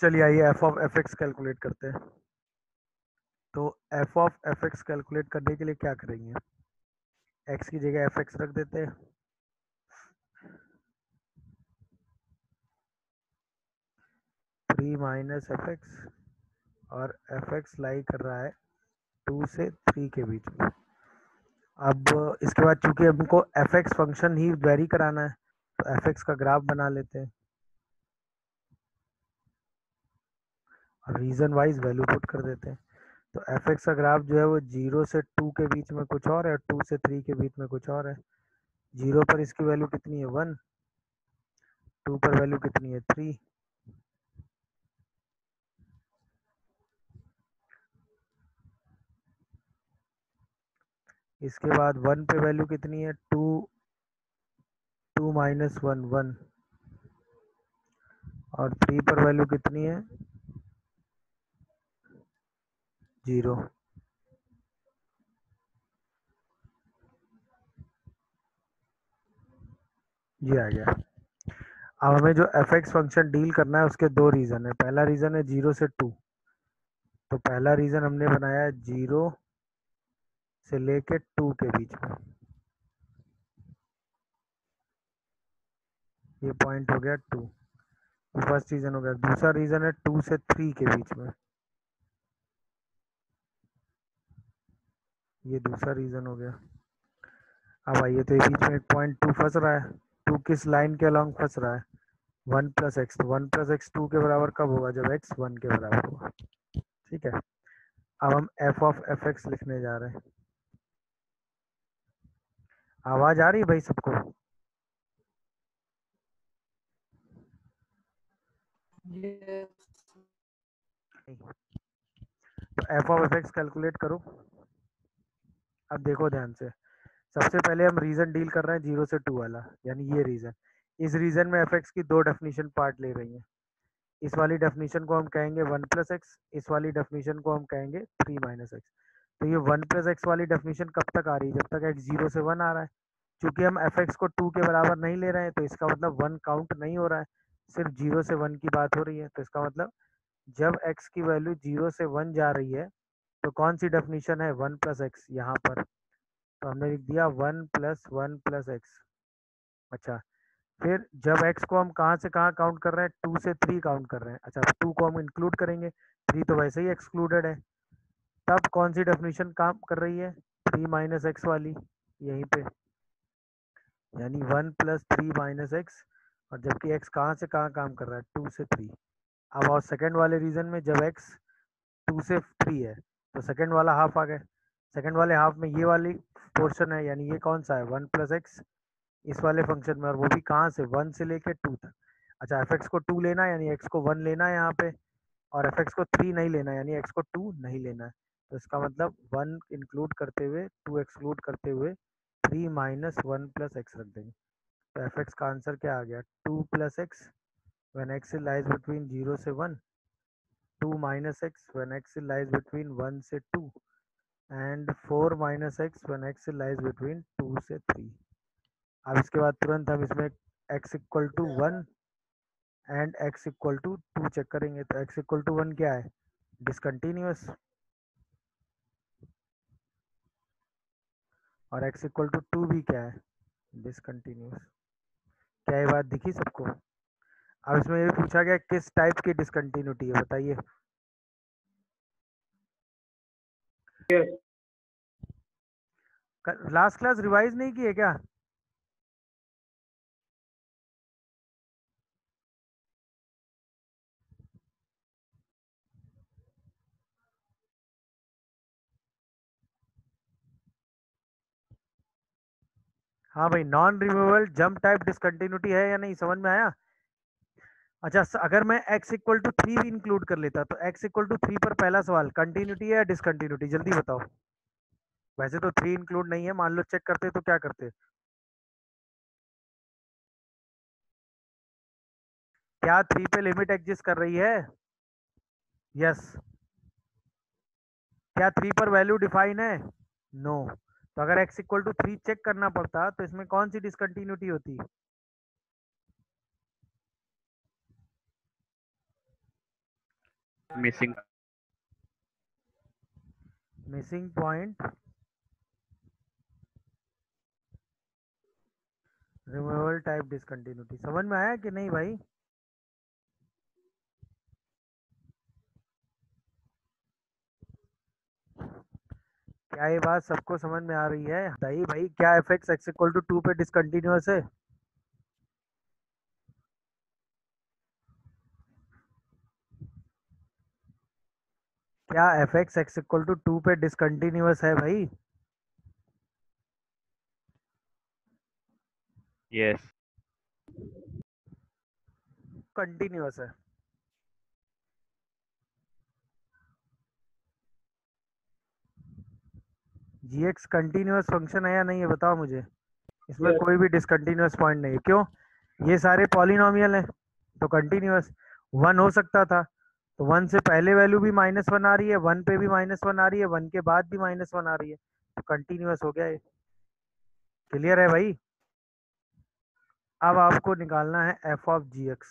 चलिए आइए F of F X calculate करते हैं। तो F of F X calculate करने के लिए क्या करेंगे? एक्स की जगह एफ़ एक्स रख देते हैं। थ्री माइनस एफ़ एक्स और एफ़ एक्स लाई कर रहा है टू से थ्री के बीच में। अब इसके बाद चूँकि हमको एफ़ एक्स फ़ंक्शन ही वेरी कराना है तो एफ़ एक्स का ग्राफ बना लेते हैं। रीजन वाइज वैल्यू पुट कर देते हैं। तो एफ़ एक्स का ग्राफ जो है वो ज़ीरो से टू के बीच में कुछ और है टू से थ्री के बीच में कुछ और है। ज़ीरो पर इसकी वैल्यू कितनी है? वन टू पर वैल्यू कितनी है? थ्री इसके बाद वन पे वैल्यू कितनी है? Two two minus one one और थ्री पर वैल्यू कितनी है? ज़ीरो। ये आ गया। अब हमें जो एफ़ एक्स फ़ंक्शन डील करना है, उसके दो रीज़न है। पहला रीज़न है ज़ीरो से टू तो पहला रीज़न हमने बनाया ज़ीरो से लेके टू के बीच में। ये पॉइंट हो गया टू फ़र्स्ट रीजन हो गया। दूसरा रीजन है टू से थ्री के बीच में। ये दूसरा रीजन हो गया। अब आइए तो बीच में एक पॉइंट टू फंस रहा है। टू किस लाइन के अलॉन्ग फंस रहा है? One plus X one plus X two के बराबर कब होगा? जब एक्स वन के बराबर होगा। ठीक है? अब हम एफ़ ऑफ़ एफ़ एक्स लिखने जा रहे हैं। आवाज़ आ रही है भाई सबको? तो F of F X calculate करो। अब देखो ध्यान से। सबसे पहले हम रीजन डील कर रहे हैं ज़ीरो से टू वाला, यानी ये रीजन इस रीजन में एफ़ एक्स की दो डेफिनेशन पार्ट ले रही हैं। इस वाली डेफिनेशन को हम कहेंगे वन प्लस एक्स इस वाली डेफिनेशन को हम कहेंगे थ्री माइनस एक्स तो ये वन प्लस एक्स वाली डेफिनेशन कब तक आ रही है? जब तक एक्स ज़ीरो से वन आ रहा है। क्योंकि हम एफ़ एक्स को टू के बराबर नहीं ले रहे हैं तो इसका मतलब वन काउंट नहीं हो रहा है। सिर्फ़ ज़ीरो से वन की बात हो रही है। तो इसका मतलब जब एक्स की वैल्यू ज़ीरो से वन जा रही है तो कौन सी डेफिनेशन है वन प्लस एक्स यहाँ पर? तो हमने लिख दिया one plus one plus x अच्छा फिर जब x को हम कहाँ से कहाँ काउंट कर रहे हैं? टू से थ्री काउंट कर रहे हैं। अच्छा टू को हम इंक्लूड करेंगे। थ्री तो वैसे ही एक्सक्लूडेड है। तब कौन सी डेफिनेशन काम कर रही है? थ्री माइनस एक्स वाली, यहीं पे। यानी one plus three minus x और जबकि एक्स कहाँ से कहाँ काम कर रहा है? टू से थ्री अब और सेकेंड वाले रीजन में जब एक्स टू से थ्री है तो सेकेंड वाला हाफ़ आ गए सेकेंड वाले हाफ़ में ये वाली पोर्शन है, यानी ये कौन सा है? वन प्लस एक्स इस वाले फ़ंक्शन में, और वो भी कहाँ से? वन से लेके टू तक। अच्छा एफ़ एक्स को टू लेना यानी एक्स को वन लेना है यहाँ पे, और एफ़ एक्स को थ्री नहीं लेना यानी एक्स को टू नहीं लेना है। तो इसका मतलब वन इंक्लूड करते हुए टू एक्सक्लूड करते हुए three minus one plus x रख देंगे। तो एफ़ एक्स का आंसर क्या आ गया? Two plus x when x lies between 0 से 1 2 minus x when x lies between 1 से 2 and 4 minus x when x lies between 2 से 3 अब इसके बाद तुरंत हम इसमें x equal to one and x equal to two check करेंगे तो x इक्वल टू वन क्या है? डिसकंटिन्यूस और x इक्वल टू टू भी क्या है? डिसकंटिन्यूस क्या ये बात दिखी सबको? अब इसमें ये पूछा गया किस टाइप की डिसकंटिन्यूटी है बताइए। लास्ट क्लास रिवाइज नहीं की है क्या? हाँ भाई non removable jump type discontinuity है या नहीं समझ में आया? अच्छा अगर मैं x इक्वल टू थ्री भी इंक्लूड कर लेता तो x इक्वल टू थ्री पर पहला सवाल कंटिन्यूटी है या डिसकंटिन्यूटी जल्दी बताओ। वैसे तो थ्री इंक्लूड नहीं है, मान लो चेक करते तो क्या करते क्या थ्री पे लिमिट एग्जिस्ट कर रही है? Yes yes. क्या थ्री पर वैल्यू डिफाइन है? No no. तो अगर x equal to three check करना पड़ता तो इसमें कौन सी डिसकंटिन्यूटी होती? Missing missing point removal type discontinuity समझ में आया कि नहीं भाई? क्या ये बात सबको समझ में आ रही है? बताइए भाई, क्या f x x equal to two पे डिसकंटिन्यूअस है क्या f x x equal to two पे डिसकंटिन्यूअस है भाई? Yes. कंटिन्यूअस है। जी एक्स कंटिन्यूअस फ़ंक्शन है या नहीं है बताओ मुझे। इसमें Yes. कोई भी डिसकंटिन्यूअस पॉइंट नहीं है। क्यों? ये सारे पॉलिनोमियल हैं तो कंटिन्यूअस वन हो सकता था। तो वन से पहले वैल्यू भी माइनस वन आ रही है, वन पे भी माइनस वन आ रही है, वन के बाद भी माइनस वन आ रही है तो कंटिन्यूस हो गया ये। क्लियर है भाई? अब आपको निकालना है एफ़ ऑफ़ जी एक्स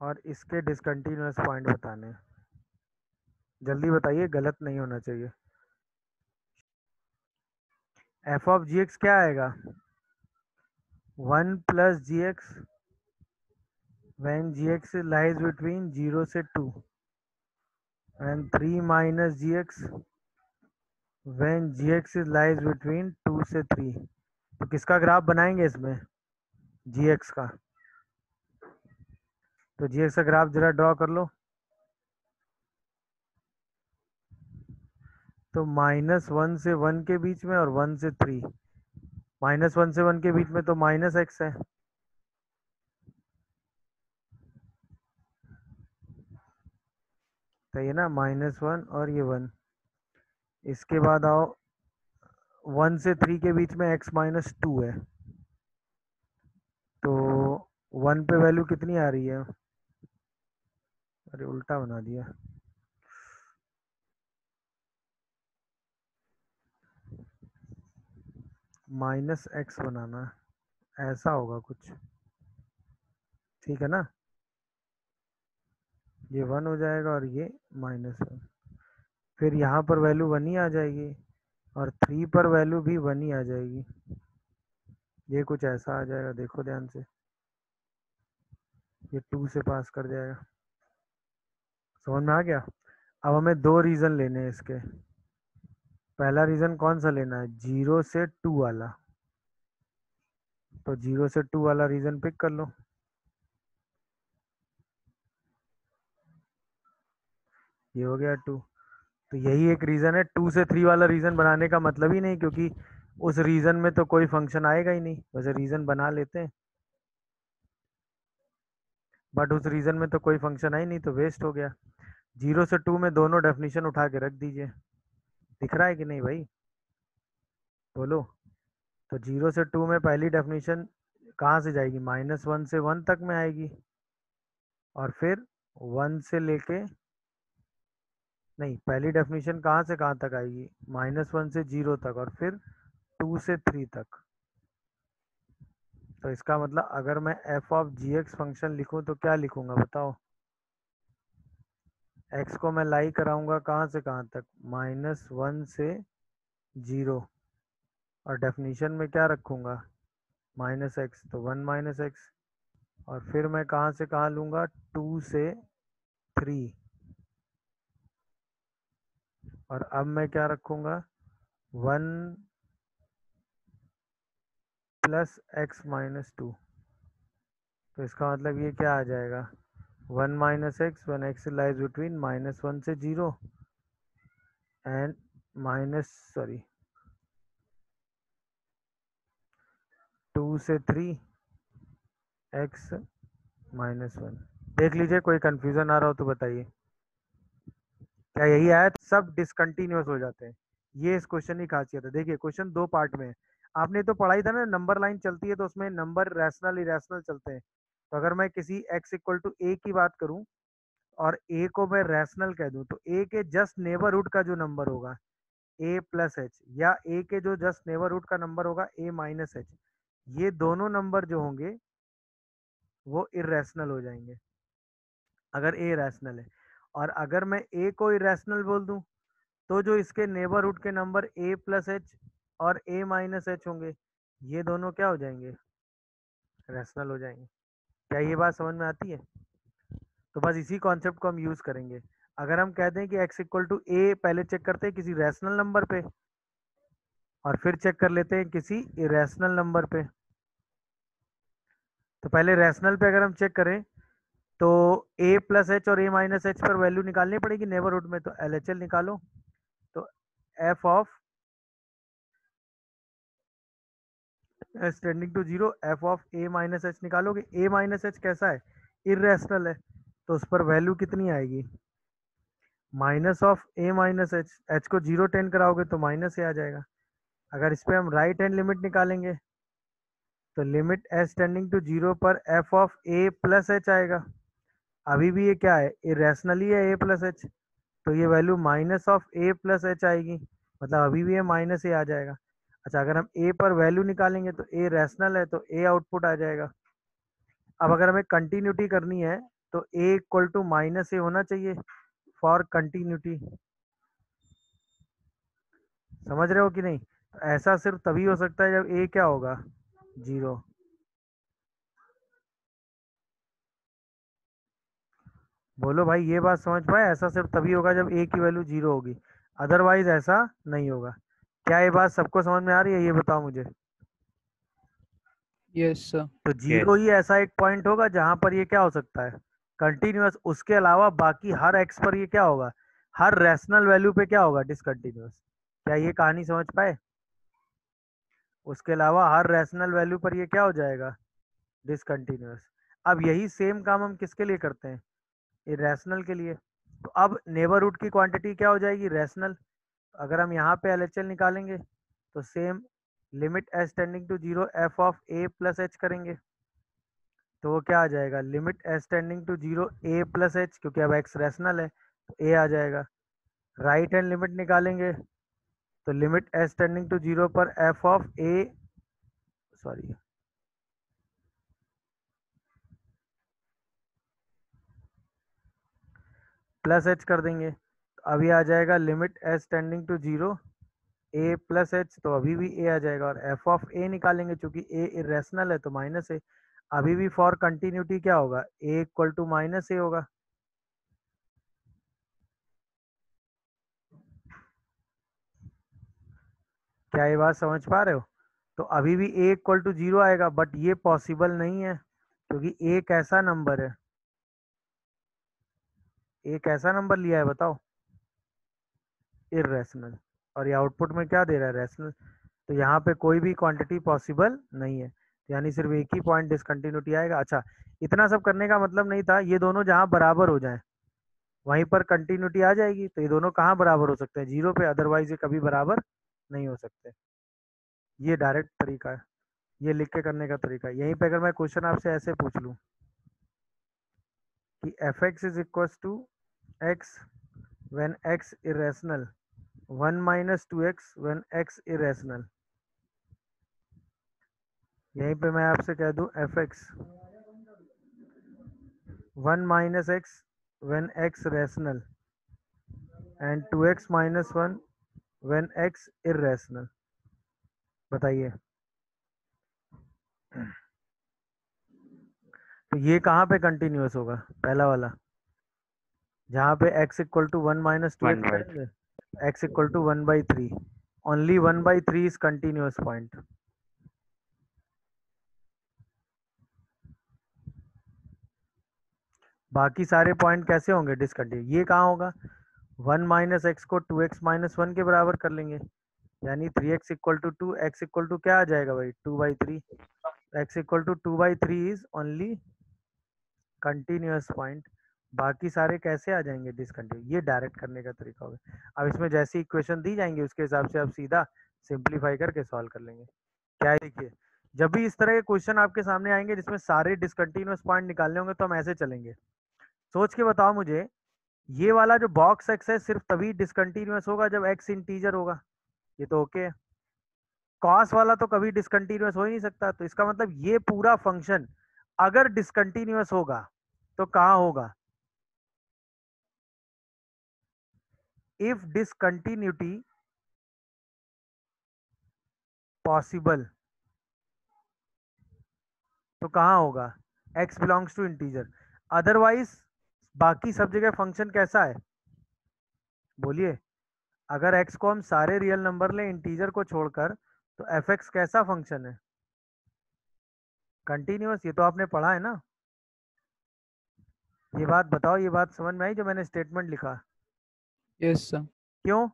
और इसके डिसकंटिन्यूअस पॉइंट बताने जल्दी बताइए, गलत नहीं होना चाहिए। एफ़ ऑफ़ जी एक्स क्या आएगा? One plus g x when g x lies between zero से two and three minus g x when g x is lies between two से थ्री तो किसका ग्राफ बनाएँगे इसमें? जी एक्स का. तो जी एक्स का ग्राफ जरा ड्रॉ कर लो. तो माइनस वन से वन के बीच में और वन से थ्री माइनस वन से वन के बीच में तो माइनस एक्स है। तो ये ना माइनस वन और ये वन। इसके बाद आओ, वन से थ्री के बीच में एक्स माइनस टू है। तो वन पे वैल्यू कितनी आ रही है? अरे उल्टा बना दिया। माइनस एक्स बनाना, ऐसा होगा कुछ। ठीक है ना? ये वन हो जाएगा और ये माइनस वन। फिर यहाँ पर वैल्यू वन ही आ जाएगी और थ्री पर वैल्यू भी वन ही आ जाएगी। ये कुछ ऐसा आ जाएगा, देखो ध्यान से। ये टू से पास कर जाएगा समझ में आ गया? अब हमें दो रीजन लेने हैं इसके। पहला रीजन कौन सा लेना है? ज़ीरो से टू वाला। तो ज़ीरो से टू वाला रीजन पिक कर लो। ये हो गया टू तो यही एक रीजन है। टू से थ्री वाला रीजन बनाने का मतलब ही नहीं, क्योंकि उस रीजन में तो कोई फ़ंक्शन आएगा ही नहीं। वैसे रीजन बना लेते हैं। बट उस रीजन में तो कोई फ़ंक्शन आई नहीं तो वेस्ट हो गया। ज़ीरो से टू में दोनों डेफिनेशन उठा के रख दीजिए। दिख रहा है कि नहीं भाई? बोलो। तो ज़ीरो से टू में पहली डेफिनेशन कहाँ से जाएगी? माइनस वन से वन तक में आएगी। और फिर वन से लेके नहीं, पहली डेफिनेशन कहाँ से कहाँ तक आएगी? माइनस वन से ज़ीरो तक और फिर टू से थ्री तक। तो इसका मतलब अगर मैं f of g x function लिखूं तो क्या लिखूँगा बताओ? एक्स को मैं लाई कराऊँगा कहाँ से कहाँ तक? माइनस वन से ज़ीरो। और डेफिनेशन में क्या रखूँगा? माइनस एक्स तो वन माइनस एक्स और फिर मैं कहाँ से कहाँ लूँगा? टू से थ्री। और अब मैं क्या रखूँगा? One plus x minus two. तो इसका मतलब ये क्या आ जाएगा? One minus x, one x lies between minus one से zero. And minus, sorry, two से थ्री, एक्स माइनस वन। देख लीजिए, कोई कंफ्यूजन आ रहा हो तो बताइए। क्या यही आया? सब डिसकंटिन्यूस हो जाते हैं। ये इस क्वेश्चन की खासियत है। देखिए क्वेश्चन दो पार्ट में है। आपने तो पढ़ाई था ना नंबर लाइन चलती है तो उसमें नंबर रैशनल इरेशनल चलते हैं। तो अगर मैं किसी x इक्वल टू ए की बात करूँ और a को मैं रैशनल कह दूँ तो a के जस्ट नेबरहुड का जो नंबर होगा, a प्लस एच या a के जो जस्ट नेबरहुड का नंबर होगा, a माइनस एच ये दोनों नंबर जो होंगे, वो इरेशनल हो जाएँगे। अगर ए रैशनल है, और अगर मैं ए को इरेशनल बोल दूँ तो जो इसके नेबरहुड के नंबर ए प्लस एच और ए माइनस एच होंगे, ये दोनों क्या हो जाएँगे? रैशनल हो जाएँगे। क्या ये बात समझ में आती है? तो बस इसी कॉन्सेप्ट को हम यूज़ करेंगे। अगर हम कहते हैं कि x इक्वल टू ए पहले चेक करते हैं किसी रैशनल नंबर पे और फिर चेक कर लेते हैं किसी इरेशनल नंबर पे। तो पहले रैशनल पे अगर हम चेक करें तो a प्लस एच और a माइनस एच पर वैल्यू निकालनी पड़ेगी नेबरहुड में तो एल एच एल निकालो। तो f of h tending to zero f of a minus h निकालोगे, a माइनस एच कैसा है? इरेशनल है तो उस पर वैल्यू कितनी आएगी? Minus of a minus h h को ज़ीरो टेन कराओगे तो माइनस ए आ जाएगा। अगर इस पर हम राइट हैंड लिमिट निकालेंगे तो limit h tending to zero पर f of a plus h आएगा। अभी भी ये क्या है? इरेशनली है ए प्लस एच तो ये value minus of a plus h आएगी। मतलब अभी भी ये माइनस ही आ जाएगा। अच्छा अगर हम ए पर वैल्यू निकालेंगे तो ए रैशनल है तो ए आउटपुट आ जाएगा। अब अगर हमें कंटिन्यूटी करनी है तो a equal to minus a होना चाहिए फॉर कंटिन्यूटी समझ रहे हो कि नहीं? तो ऐसा सिर्फ़ तभी हो सकता है जब ए क्या होगा? ज़ीरो बोलो भाई ये बात समझ पाए? ऐसा सिर्फ़ तभी होगा जब ए की वैल्यू ज़ीरो होगी। अदरवाइज़ ऐसा नहीं होगा। क्या ये बात सबको समझ में आ रही है? ये बताओ मुझे। यस सर तो ज़ीरो ही ऐसा एक पॉइंट होगा जहाँ पर ये क्या हो सकता है? कंटिन्यूअस उसके अलावा बाकी हर एक्स पर ये क्या होगा? हर रैशनल वैल्यू पे क्या होगा? डिसकंटिन्यूअस क्या ये कहानी समझ पाए? उसके अलावा हर रैशनल वैल्यू पर ये क्या हो जाएगा? डिसकंटिन्यूअस अब यही सेम काम हम किसके लिए करते हैं? ये रैशनल के लिए। तो अब नेबरहुड की क्वांटिटी क्या हो जाएगी? रैशनल अगर हम यहाँ पे एलएचएल निकालेंगे तो same limit h tending to zero f of a plus h करेंगे। तो वो क्या आ जाएगा? Limit h tending to zero a plus h क्योंकि अब एक्स रेशनल है तो ए आ जाएगा। राइट हैंड लिमिट निकालेंगे तो limit h tending to zero पर f of a sorry plus h कर देंगे। अभी आ जाएगा limit h tending to zero a plus h तो अभी भी ए आ जाएगा और एफ़ ऑफ़ ए निकालेंगे क्योंकि ए इरेशनल है तो माइनस ए अभी भी फॉर कंटिन्यूटी क्या होगा? A equal to minus a होगा। क्या ये बात समझ पा रहे हो? तो अभी भी ए इक्वल टू ज़ीरो आएगा बट ये पॉसिबल नहीं है, क्योंकि ए कैसा नंबर है? ए कैसा नंबर लिया है बताओ। इरेशनल और ये आउटपुट में क्या दे रहा है? रैशनल तो यहाँ पे कोई भी क्वांटिटी पॉसिबल नहीं है। यानी सिर्फ़ एक ही पॉइंट डिसकंटिन्यूटी आएगा। अच्छा इतना सब करने का मतलब नहीं था। ये दोनों जहाँ बराबर हो जाए, वहीं पर कंटिन्यूटी आ जाएगी। तो ये दोनों कहाँ बराबर हो सकते हैं? ज़ीरो पे। अदरवाइज़ ये कभी बराबर नहीं हो सकते। ये डायरेक्ट तरीका है। ये लिख के करने का तरीका यहीं पे अगर मैं क्वेश्चन आपसे ऐसे पूछ लूँ कि f x is equal to x when x irrational. 1 minus 2x when x irrational यहीं पे मैं आपसे कह दूँ f x. One minus x when x rational and two x minus one when x irrational. बताइए। तो ये कहाँ पे कंटिन्यूस होगा? पहला वाला। जहाँ पे x equal to one minus two One by x equal to one by three only one by three is continuous point बाकी सारे पॉइंट कैसे होंगे? डिसकंटिन्यू ये कहाँ होगा? वन माइनस एक्स को टू एक्स माइनस वन के बराबर कर लेंगे। यानी three x equal to two x equal to क्या आ जाएगा भाई? Two by three x equal to two by three is only continuous point बाकी सारे कैसे आ जाएँगे डिसकंटिन्यू ये डायरेक्ट करने का तरीका होगा अब इसमें जैसी इक्वेशन दी जाएँगी, उसके हिसाब से आप सीधा सिंप्लीफाई करके सॉल्व कर लेंगे। क्या देखिए, जब भी इस तरह के क्वेश्चन आपके सामने आएँगे, जिसमें सारे डिसकंटिन्यूस पॉइंट निकालने होंगे तो हम ऐसे चलेंगे। सोच के बताओ मुझे, ये वाला जो बॉक्स एक्स है, सिर्फ़ तभी डिसकंटिन्यूस होगा जब एक्स इंटीजर होगा। ये तो ओके है। कॉस वाला तो कभी डिसकंटिन्यूस हो ही नहीं सकता। तो इसका मतलब ये पूरा फ़ंक्शन अगर डिसकंटिन्यूअस होगा तो कहाँ होगा? इफ़ डिसकंटिन्यूटी पॉसिबल तो कहाँ होगा? X belongs to integer otherwise बाकी सब जगह फ़ंक्शन कैसा है? बोलिए। अगर x को हम सारे रियल नंबर लें इंटीजर को छोड़कर तो एफ़ एक्स कैसा फ़ंक्शन है? कंटिन्यूस ये तो आपने पढ़ा है ना? ये बात बताओ, ये बात समझ में आई जो मैंने स्टेटमेंट लिखा? यस सर क्यों?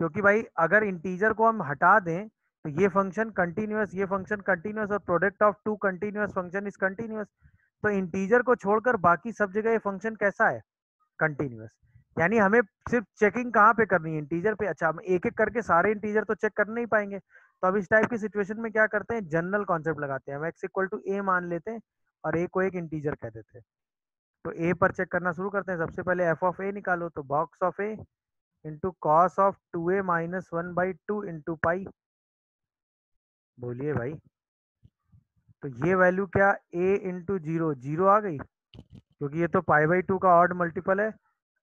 क्योंकि भाई, अगर इंटीजर को हम हटा दें तो ये फ़ंक्शन कंटिन्यूस ये फ़ंक्शन कंटिन्यूस और product of two continuous function is continuous तो इंटीजर को छोड़कर बाकी सब जगह ये फ़ंक्शन कैसा है? कंटिन्यूस यानी हमें सिर्फ़ चेकिंग कहाँ पे करनी है? इंटीजर पे। अच्छा हम एक एक करके सारे इंटीजर तो चेक कर नहीं पाएँगे। तो अब इस टाइप की सिचुएशन में क्या करते हैं? जनरल कॉन्सेप्ट लगाते हैं। हम एक्स इक्वल टू ए मान लेते हैं और ए को एक इंटीजर कह देते हैं। तो ए पर चेक करना शुरू करते हैं। सबसे पहले एफ़ ऑफ़ ए निकालो तो box of a into cos of two a minus one by two into pi बोलिए भाई। तो ये वैल्यू क्या ए इंटू ज़ीरो ज़ीरो आ गई? क्योंकि ये तो पाई बाई टू का ऑड मल्टीपल है,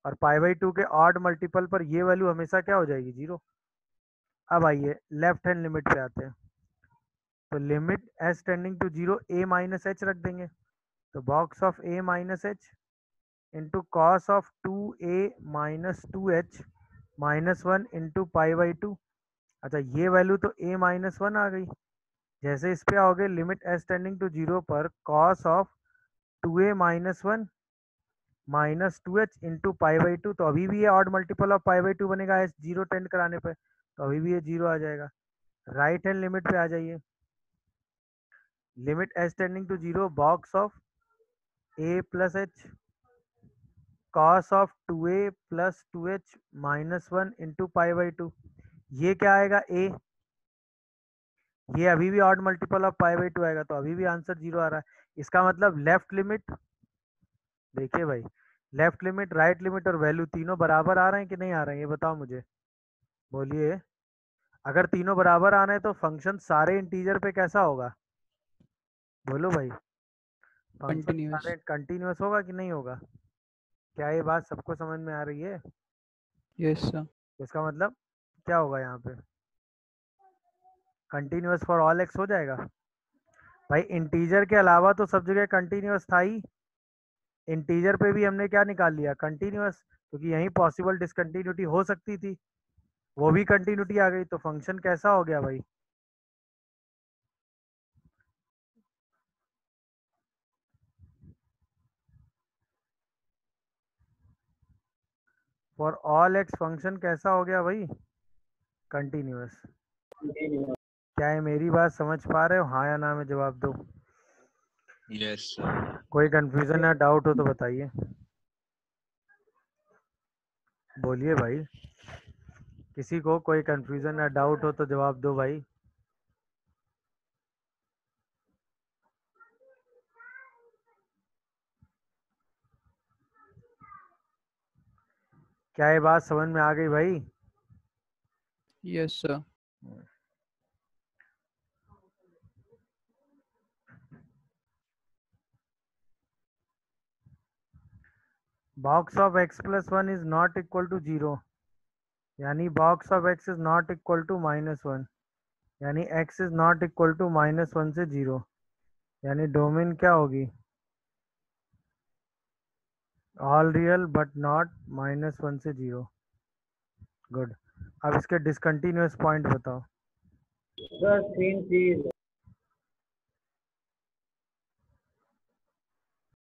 और पाई बाई टू के ऑड मल्टीपल पर ये वैल्यू हमेशा क्या हो जाएगी? ज़ीरो अब आइए लेफ़्ट हैंड लिमिट पे आते हैं। तो limit h tending to zero a minus h रख देंगे। तो box of a minus h into cos of two a minus two h minus one into pi by two अच्छा ये वैल्यू तो ए माइनस वन आ गई। जैसे इस पे आओगे limit h tending to zero पर cos of two a minus one minus two h into pi by two तो अभी भी ये odd multiple of pi by two बनेगा एस ज़ीरो टेंड कराने पर तो अभी भी ये ज़ीरो आ जाएगा। राइट हैंड लिमिट पे आ जाइए। Limit h tending to zero box of a plus h cos of two a plus two h minus one into pi by two ये क्या आएगा? ए ये अभी भी odd multiple of pi by two आएगा तो अभी भी आंसर ज़ीरो आ रहा है। इसका मतलब लेफ़्ट लिमिट देखिए भाई लेफ़्ट लिमिट राइट लिमिट और वैल्यू तीनों बराबर आ रहे हैं कि नहीं आ रहे हैं? ये बताओ मुझे। बोलिए, अगर तीनों बराबर आ रहे हैं तो फ़ंक्शन सारे इंटीजर पे कैसा होगा? बोलो भाई। Continuous. कंटिन्यूस होगा कि नहीं होगा? क्या ये बात सबको समझ में आ रही है? यस सर इसका मतलब क्या होगा यहाँ पे? कंटिन्यूस फॉर ऑल एक्स हो जाएगा? भाई इंटीजर के अलावा तो सब जगह कंटिन्यूस था ही। इंटीजर पे भी हमने क्या निकाल लिया? कंटिन्यूस क्योंकि यही पॉसिबल डिसकंटिन्यूटी हो सकती थी। वो भी कंटिन्यूटी आ गई तो फ़ंक्शन कैसा हो गया भाई? फॉर ऑल एक्स फ़ंक्शन कैसा हो गया भाई? कंटिन्यूस क्या है मेरी बात समझ पा रहे हो? हाँ या ना में जवाब दो। यस सर कोई कंफ्यूजन या डाउट हो तो बताइए। बोलिए भाई। किसी को कोई कंफ्यूजन या डाउट हो तो जवाब दो भाई। क्या ये बात समझ में आ गई भाई? Yes sir box of x plus one is not equal to zero यानी box of x is not equal to minus one यानी x is not equal to minus one से ज़ीरो यानी डोमेन क्या होगी? All real but not minus one से zero good अब इसके discontinuous point बताओ। सर तीन चीज़